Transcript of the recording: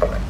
Bye-bye.